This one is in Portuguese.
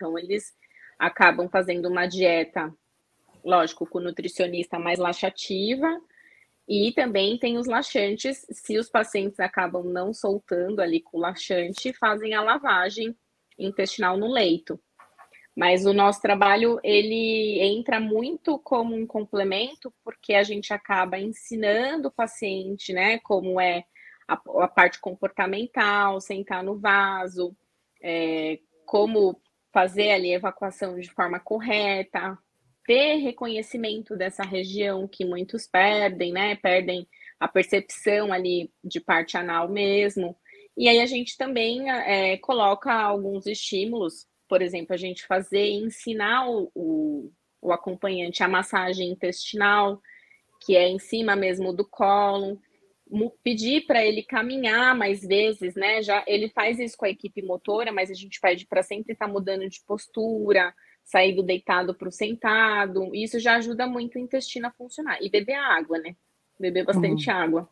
Então, eles acabam fazendo uma dieta, lógico, com nutricionista mais laxativa, e também tem os laxantes, se os pacientes acabam não soltando ali com o laxante, fazem a lavagem intestinal no leito. Mas o nosso trabalho, ele entra muito como um complemento, porque a gente acaba ensinando o paciente, né, como é a, a parte comportamental, sentar no vaso, é, como fazer ali a evacuação de forma correta, ter reconhecimento dessa região que muitos perdem, né? Perdem a percepção ali de parte anal mesmo. E aí a gente também é, coloca alguns estímulos, por exemplo, a gente fazer ensinar o, o, o acompanhante a massagem intestinal, que é em cima mesmo do colo, pedir para ele caminhar mais vezes, né? Já ele faz isso com a equipe motora, mas a gente pede para sempre estar tá mudando de postura, sair do deitado para o sentado. Isso já ajuda muito o intestino a funcionar. E beber água, né? Beber bastante uhum. água.